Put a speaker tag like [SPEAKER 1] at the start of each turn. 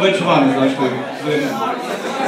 [SPEAKER 1] Vou te falar, acho.